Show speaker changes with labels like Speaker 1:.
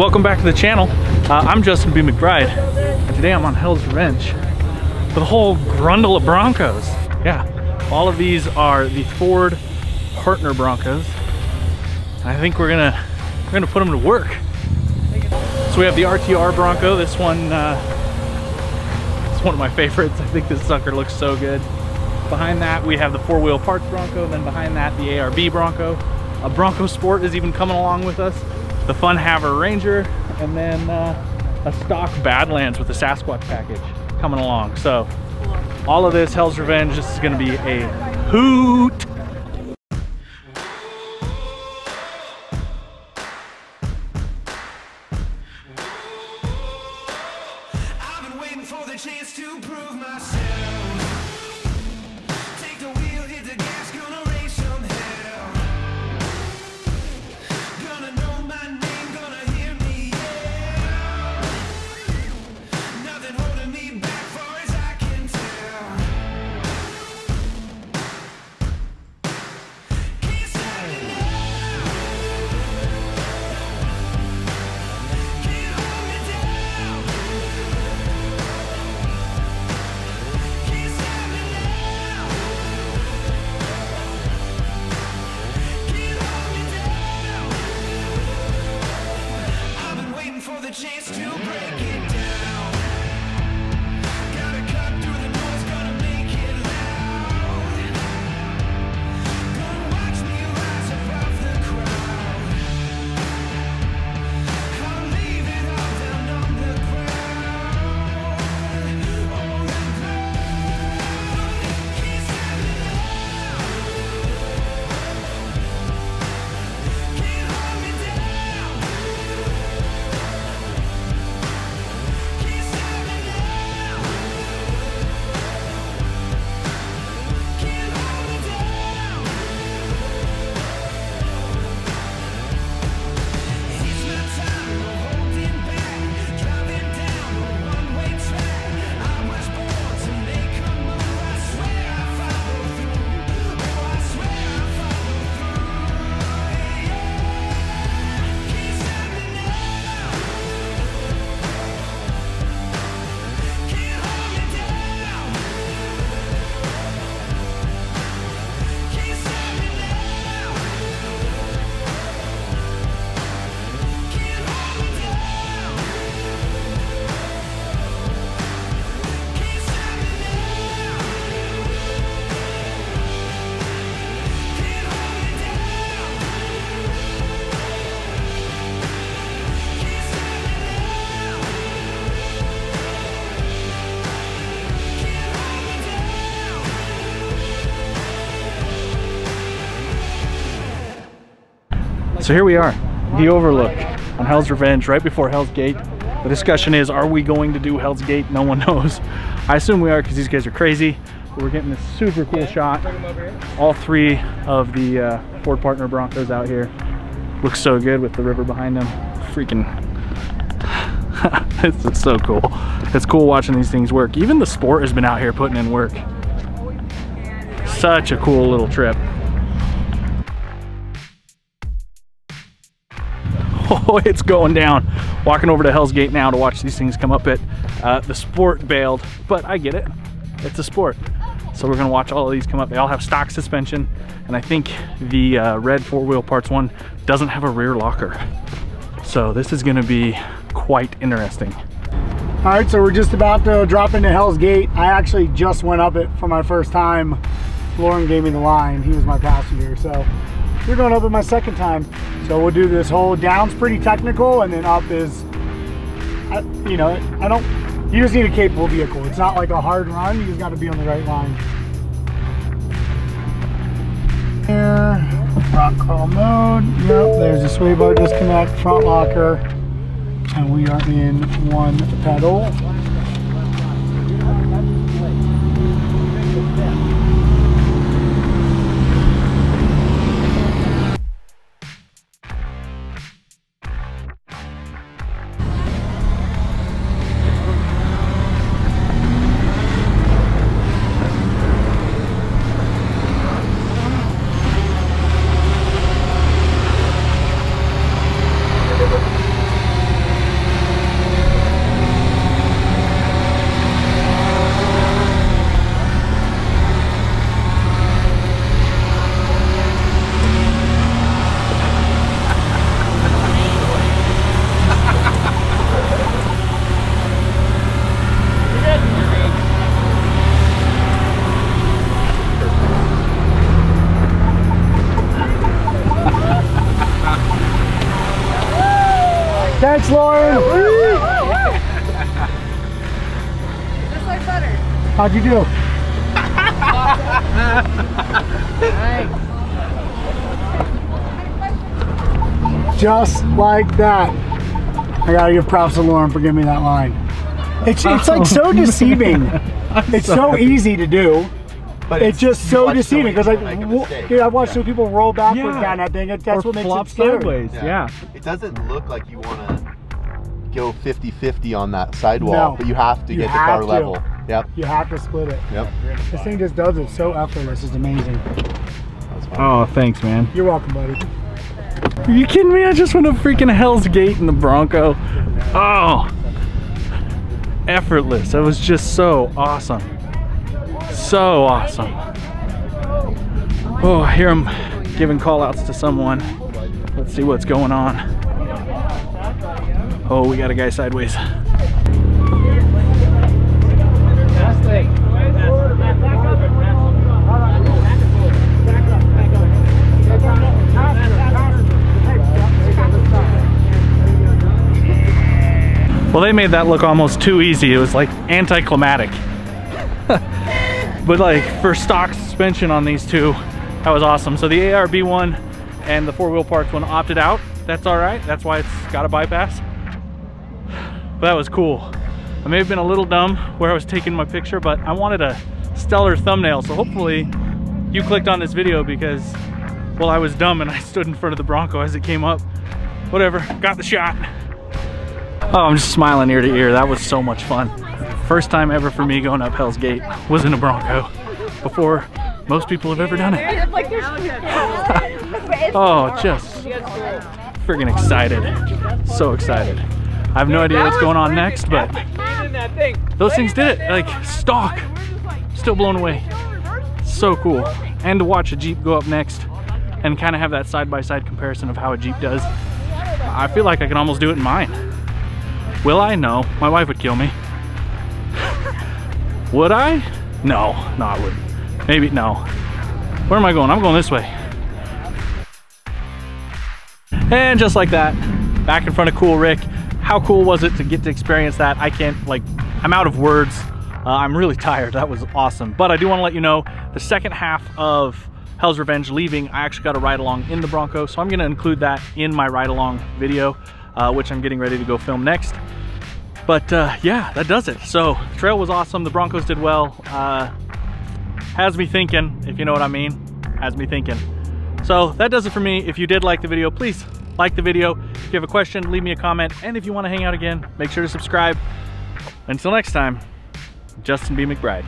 Speaker 1: welcome back to the channel. Uh, I'm Justin B. McBride, and today I'm on Hell's Revenge for the whole grundle of Broncos. Yeah, all of these are the Ford partner Broncos. I think we're gonna we're gonna put them to work. So we have the RTR Bronco. This one, uh, it's one of my favorites. I think this sucker looks so good. Behind that, we have the four-wheel parts Bronco, and then behind that, the ARB Bronco. A Bronco Sport is even coming along with us. The Fun Haver Ranger, and then uh, a stock Badlands with the Sasquatch package coming along. So all of this Hell's Revenge, this is gonna be a hoot. So here we are, the Overlook on Hell's Revenge, right before Hell's Gate. The discussion is, are we going to do Hell's Gate? No one knows. I assume we are because these guys are crazy. But we're getting this super cool shot. All three of the uh, Ford Partner Broncos out here. Looks so good with the river behind them. Freaking, it's, it's so cool. It's cool watching these things work. Even the Sport has been out here putting in work. Such a cool little trip. Oh, it's going down. Walking over to Hell's Gate now to watch these things come up it. Uh, the sport bailed, but I get it. It's a sport. So we're gonna watch all of these come up. They all have stock suspension, and I think the uh, red four-wheel parts one doesn't have a rear locker. So this is gonna be quite interesting.
Speaker 2: All right, so we're just about to drop into Hell's Gate. I actually just went up it for my first time. Lauren gave me the line. He was my passenger, so we're going up it my second time. So we'll do this whole down's pretty technical, and then up is, I, you know, I don't. You just need a capable vehicle. It's not like a hard run. You just got to be on the right line. Here, rock crawl mode. Yep, there's a sway bar disconnect, front locker and we are in one pedal. Lauren.
Speaker 3: Just like butter.
Speaker 2: How'd you do? Just like that. I gotta give props to Lauren for giving me that line. It's, it's like so deceiving. It's so easy to do.
Speaker 4: But
Speaker 2: It's just so deceiving because like,
Speaker 4: people make a
Speaker 2: wo-
Speaker 4: mistake.
Speaker 2: dude, I've watched some people roll backwards
Speaker 1: Yeah.
Speaker 2: down that thing. That's
Speaker 1: or
Speaker 2: what makes
Speaker 1: flop
Speaker 2: it scary.
Speaker 1: sideways. Yeah.
Speaker 4: It doesn't look like you want to go 50-50 on that sidewall,
Speaker 2: No.
Speaker 4: but you have to
Speaker 2: You
Speaker 4: get the car
Speaker 2: to.
Speaker 4: level. Yep.
Speaker 2: You have to split it.
Speaker 4: Yep.
Speaker 2: This thing just does it so effortless. It's amazing.
Speaker 4: That's.
Speaker 1: Oh, thanks, man.
Speaker 2: You're welcome, buddy.
Speaker 1: Are you kidding me? I just went a freaking Hell's Gate in the Bronco. Oh, effortless. That was just so awesome. So awesome. Oh, I hear him giving call outs to someone. Let's see what's going on. Oh, we got a guy sideways. Well, they made that look almost too easy. It was like anticlimactic. but like for stock suspension on these two, that was awesome. So the ARB one and the four wheel parts one opted out. That's all right. That's why it's got a bypass. But that was cool. I may have been a little dumb where I was taking my picture, but I wanted a stellar thumbnail. So hopefully you clicked on this video because, well, I was dumb and I stood in front of the Bronco as it came up. Whatever, got the shot. Oh, I'm just smiling ear to ear. That was so much fun. First time ever for me going up Hell's Gate was in a Bronco before most people have ever done it. Oh, just friggin' excited. So excited. I have no idea what's going on next, but those things did it. Like, stock. Still blown away. So cool. And to watch a Jeep go up next and kind of have that side-by-side comparison of how a Jeep does. I feel like I can almost do it in mine. Will I? No. My wife would kill me. would I? No, no, I wouldn't. Maybe, no. Where am I going? I'm going this way. And just like that, back in front of Cool Rick. How cool was it to get to experience that? I can't, like, I'm out of words. Uh, I'm really tired. That was awesome. But I do want to let you know the second half of Hell's Revenge leaving, I actually got a ride along in the Bronco. So I'm going to include that in my ride along video, uh, which I'm getting ready to go film next. But uh, yeah, that does it. So the trail was awesome. The Broncos did well. Uh, has me thinking, if you know what I mean. Has me thinking. So that does it for me. If you did like the video, please like the video. If you have a question, leave me a comment. And if you want to hang out again, make sure to subscribe. Until next time, Justin B. McBride.